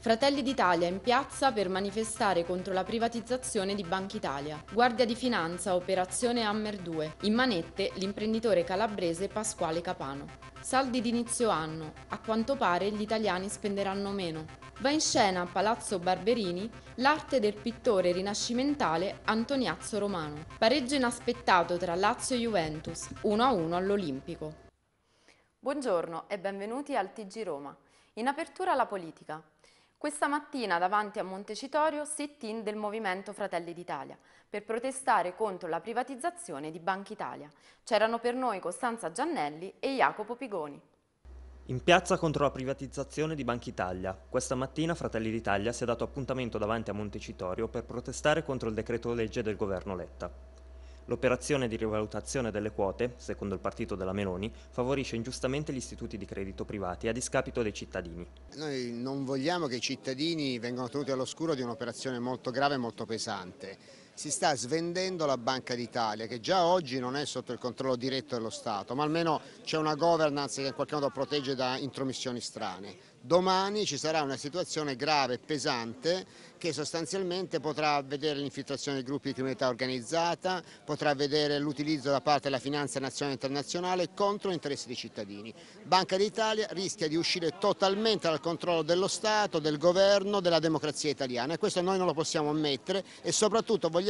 Fratelli d'Italia in piazza per manifestare contro la privatizzazione di Banca Italia. Guardia di Finanza, operazione Hammer 2. In manette l'imprenditore calabrese Pasquale Capano. Saldi d'inizio anno. A quanto pare gli italiani spenderanno meno. Va in scena a Palazzo Barberini l'arte del pittore rinascimentale Antoniazzo Romano. Pareggio inaspettato tra Lazio e Juventus, 1-1 all'Olimpico. Buongiorno e benvenuti al TG Roma. In apertura la politica. Questa mattina davanti a Montecitorio sit-in del Movimento Fratelli d'Italia per protestare contro la privatizzazione di Banca Italia. C'erano per noi Costanza Giannelli e Jacopo Pigoni. In piazza contro la privatizzazione di Banca Italia. Questa mattina Fratelli d'Italia si è dato appuntamento davanti a Montecitorio per protestare contro il decreto legge del governo Letta. L'operazione di rivalutazione delle quote, secondo il partito della Meloni, favorisce ingiustamente gli istituti di credito privati a discapito dei cittadini. Noi non vogliamo che i cittadini vengano tenuti all'oscuro di un'operazione molto grave e molto pesante. Si sta svendendo la Banca d'Italia che già oggi non è sotto il controllo diretto dello Stato, ma almeno c'è una governance che in qualche modo protegge da intromissioni strane. Domani ci sarà una situazione grave e pesante che sostanzialmente potrà vedere l'infiltrazione di gruppi di criminalità organizzata, potrà vedere l'utilizzo da parte della finanza nazionale e internazionale contro gli interessi dei cittadini. Banca d'Italia rischia di uscire totalmente dal controllo dello Stato, del governo, della democrazia italiana e questo noi non lo possiamo ammettere e soprattutto vogliamo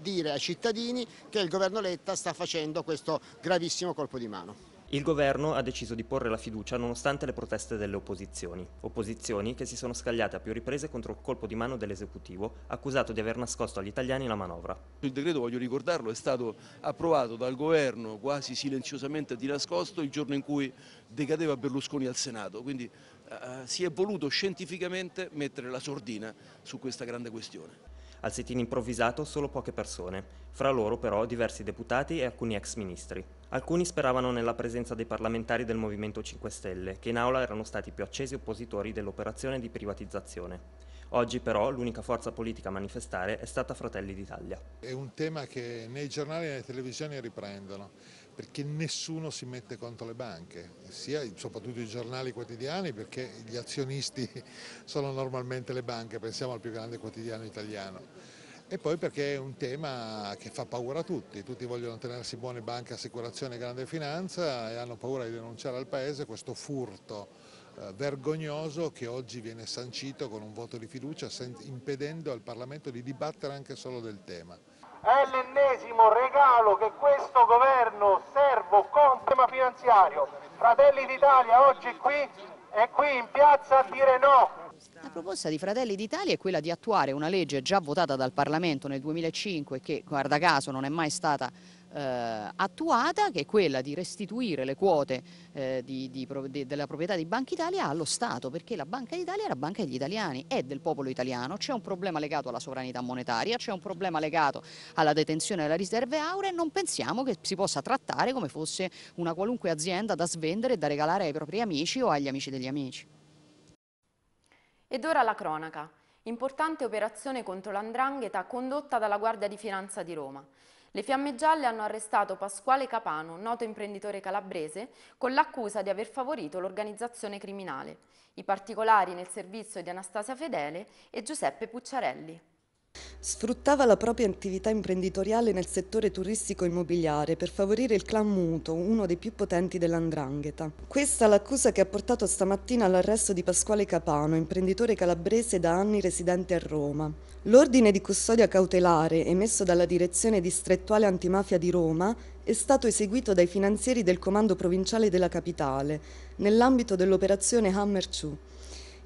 dire ai cittadini che il governo Letta sta facendo questo gravissimo colpo di mano. Il governo ha deciso di porre la fiducia nonostante le proteste delle opposizioni, opposizioni che si sono scagliate a più riprese contro il colpo di mano dell'esecutivo, accusato di aver nascosto agli italiani la manovra. Il decreto, voglio ricordarlo, è stato approvato dal governo quasi silenziosamente di nascosto il giorno in cui decadeva Berlusconi al Senato, quindi eh, si è voluto scientificamente mettere la sordina su questa grande questione. Al sit-in improvvisato solo poche persone, fra loro però diversi deputati e alcuni ex ministri. Alcuni speravano nella presenza dei parlamentari del Movimento 5 Stelle, che in aula erano stati più accesi oppositori dell'operazione di privatizzazione. Oggi però l'unica forza politica a manifestare è stata Fratelli d'Italia. È un tema che nei giornali e nelle televisioni riprendono perché nessuno si mette contro le banche, sia soprattutto i giornali quotidiani perché gli azionisti sono normalmente le banche, pensiamo al più grande quotidiano italiano. E poi perché è un tema che fa paura a tutti, tutti vogliono tenersi buone banche, assicurazione e grande finanza e hanno paura di denunciare al Paese questo furto eh, vergognoso che oggi viene sancito con un voto di fiducia impedendo al Parlamento di dibattere anche solo del tema è l'ennesimo regalo che questo governo servo con tema finanziario. Fratelli d'Italia oggi qui è qui in piazza a dire no. La proposta di Fratelli d'Italia è quella di attuare una legge già votata dal Parlamento nel 2005 che guarda caso non è mai stata eh, attuata che è quella di restituire le quote eh, di, di, di, della proprietà di Banca Italia allo Stato perché la Banca d'Italia è la banca degli italiani, è del popolo italiano, c'è un problema legato alla sovranità monetaria, c'è un problema legato alla detenzione delle riserve auree non pensiamo che si possa trattare come fosse una qualunque azienda da svendere e da regalare ai propri amici o agli amici degli amici. Ed ora la cronaca. Importante operazione contro l'andrangheta condotta dalla Guardia di Finanza di Roma. Le Fiamme Gialle hanno arrestato Pasquale Capano, noto imprenditore calabrese, con l'accusa di aver favorito l'organizzazione criminale. I particolari nel servizio di Anastasia Fedele e Giuseppe Pucciarelli. Sfruttava la propria attività imprenditoriale nel settore turistico immobiliare per favorire il clan Muto, uno dei più potenti dell'Andrangheta. Questa l'accusa che ha portato stamattina all'arresto di Pasquale Capano, imprenditore calabrese da anni residente a Roma. L'ordine di custodia cautelare emesso dalla Direzione Distrettuale Antimafia di Roma è stato eseguito dai finanzieri del Comando Provinciale della Capitale nell'ambito dell'operazione Hammer 2.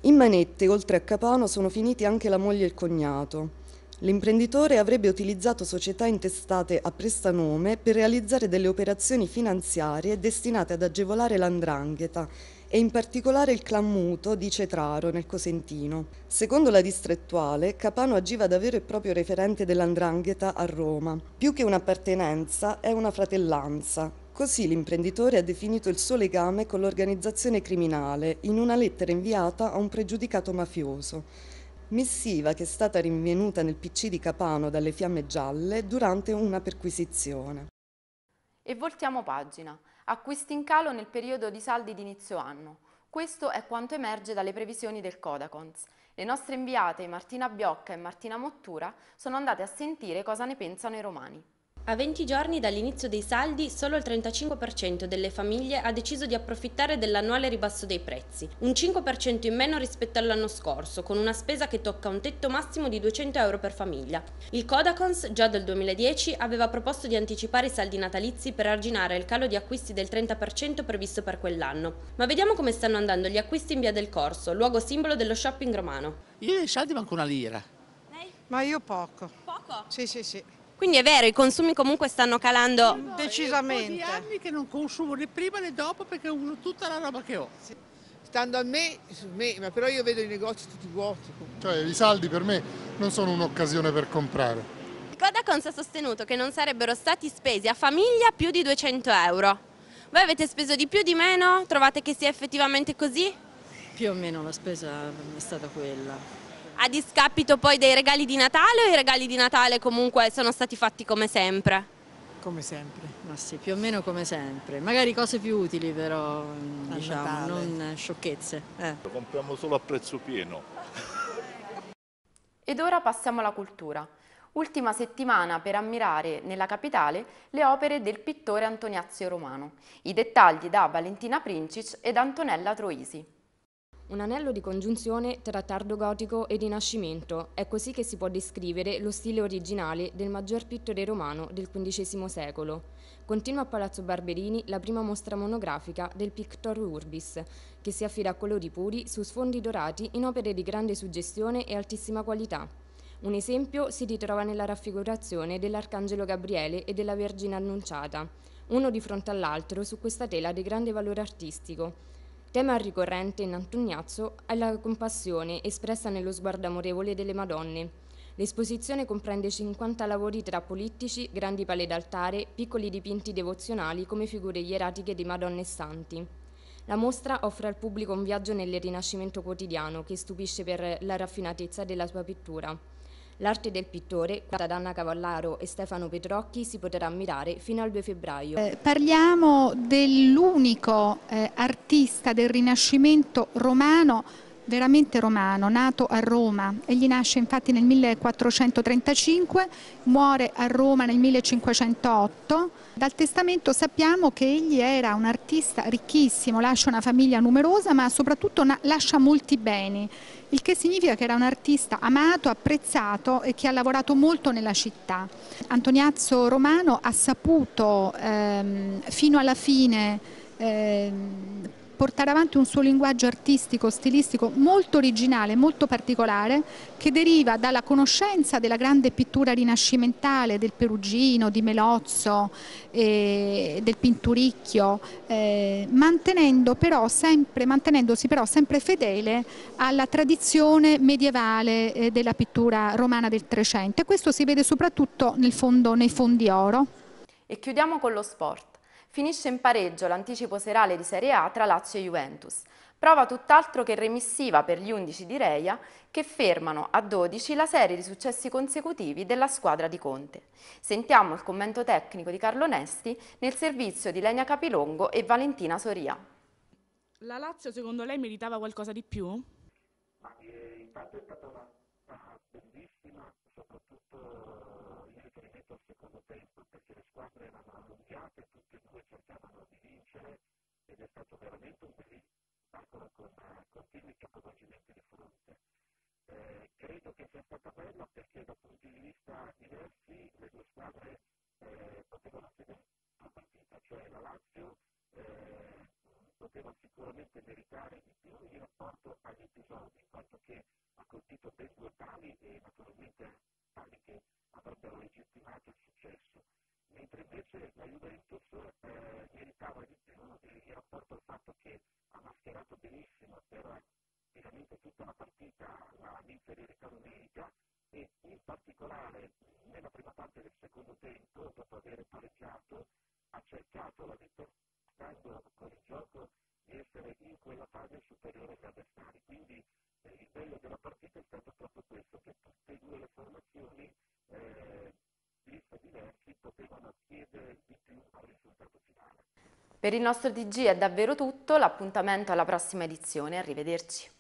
In manette, oltre a Capano, sono finiti anche la moglie e il cognato. L'imprenditore avrebbe utilizzato società intestate a prestanome per realizzare delle operazioni finanziarie destinate ad agevolare l'andrangheta e in particolare il clan muto di Cetraro nel Cosentino. Secondo la distrettuale, Capano agiva da vero e proprio referente dell'andrangheta a Roma. Più che un'appartenenza è una fratellanza. Così l'imprenditore ha definito il suo legame con l'organizzazione criminale in una lettera inviata a un pregiudicato mafioso. Missiva che è stata rinvenuta nel PC di Capano dalle fiamme gialle durante una perquisizione. E voltiamo pagina. Acquisti in calo nel periodo di saldi di inizio anno. Questo è quanto emerge dalle previsioni del Codacons. Le nostre inviate Martina Biocca e Martina Mottura sono andate a sentire cosa ne pensano i romani. A 20 giorni dall'inizio dei saldi, solo il 35% delle famiglie ha deciso di approfittare dell'annuale ribasso dei prezzi, un 5% in meno rispetto all'anno scorso, con una spesa che tocca un tetto massimo di 200 euro per famiglia. Il Codacons, già dal 2010, aveva proposto di anticipare i saldi natalizi per arginare il calo di acquisti del 30% previsto per quell'anno. Ma vediamo come stanno andando gli acquisti in Via del Corso, luogo simbolo dello shopping romano. Io i saldi manco una lira. Lei? Ma io poco. Poco? Sì, sì, sì. Quindi è vero, i consumi comunque stanno calando? No, Decisamente. Sono anni che non consumo né prima né dopo perché uso tutta la roba che ho. Stando a me, me, ma però io vedo i negozi tutti vuoti. Cioè i saldi per me non sono un'occasione per comprare. Il Codacons ha sostenuto che non sarebbero stati spesi a famiglia più di 200 euro. Voi avete speso di più, di meno? Trovate che sia effettivamente così? Più o meno la spesa è stata quella a discapito poi dei regali di Natale o i regali di Natale comunque sono stati fatti come sempre? Come sempre, ma sì, più o meno come sempre. Magari cose più utili però, a diciamo, Natale. non sciocchezze. Eh. Lo compriamo solo a prezzo pieno. Ed ora passiamo alla cultura. Ultima settimana per ammirare nella capitale le opere del pittore Antoniazio Romano. I dettagli da Valentina Princic ed Antonella Troisi. Un anello di congiunzione tra tardo gotico e rinascimento, è così che si può descrivere lo stile originale del maggior pittore romano del XV secolo. Continua a Palazzo Barberini la prima mostra monografica del Pictor Urbis, che si affida a colori puri su sfondi dorati in opere di grande suggestione e altissima qualità. Un esempio si ritrova nella raffigurazione dell'Arcangelo Gabriele e della Vergine Annunciata, uno di fronte all'altro su questa tela di grande valore artistico. Tema ricorrente in Antoniazzo è la compassione espressa nello sguardo amorevole delle Madonne. L'esposizione comprende 50 lavori tra polittici, grandi pale d'altare, piccoli dipinti devozionali come figure ieratiche di Madonne e Santi. La mostra offre al pubblico un viaggio nel Rinascimento quotidiano che stupisce per la raffinatezza della sua pittura. L'arte del pittore, curata da Anna Cavallaro e Stefano Petrocchi, si potrà ammirare fino al 2 febbraio. Eh, parliamo dell'unico eh, artista del Rinascimento romano veramente romano, nato a Roma, egli nasce infatti nel 1435, muore a Roma nel 1508. Dal testamento sappiamo che egli era un artista ricchissimo, lascia una famiglia numerosa ma soprattutto lascia molti beni, il che significa che era un artista amato, apprezzato e che ha lavorato molto nella città. Antoniazzo Romano ha saputo ehm, fino alla fine ehm, portare avanti un suo linguaggio artistico, stilistico molto originale, molto particolare, che deriva dalla conoscenza della grande pittura rinascimentale del Perugino, di Melozzo, eh, del Pinturicchio, eh, mantenendo però sempre, mantenendosi però sempre fedele alla tradizione medievale eh, della pittura romana del Trecento e questo si vede soprattutto nel fondo, nei fondi oro. E chiudiamo con lo sport. Finisce in pareggio l'anticipo serale di Serie A tra Lazio e Juventus. Prova tutt'altro che remissiva per gli 11 di Reia che fermano a 12 la serie di successi consecutivi della squadra di Conte. Sentiamo il commento tecnico di Carlo Nesti nel servizio di Lenia Capilongo e Valentina Soria. La Lazio secondo lei meritava qualcosa di più? Ma, eh, intanto è stata una, una bellissima, soprattutto riferimento al secondo tempo, perché le squadre erano allungate, cercavano di vincere ed è stato veramente un spettacolo con continui capovolgimenti di fronte. Eh, credo che sia stata bella perché da punti di vista diversi le due squadre eh, potevano accedere alla partita, cioè la Lazio eh, poteva sicuramente meritare di più in rapporto agli episodi, in quanto che ha colpito ben due pali e naturalmente pali che avrebbero legittimato il successo mentre invece la Juventus eh, meritava di più in rapporto al fatto che ha mascherato benissimo per veramente tutta la partita l'inferiorità numerica e in particolare nella prima parte del secondo tempo, dopo aver pareggiato, ha cercato la vittoria con il gioco di essere in quella fase superiore agli avversari. Quindi eh, il bello della partita è stato proprio questo, che tutte e due le formazioni eh, viste diversi potevano chiedere di più al risultato finale. Per il nostro TG è davvero tutto, l'appuntamento alla prossima edizione, arrivederci.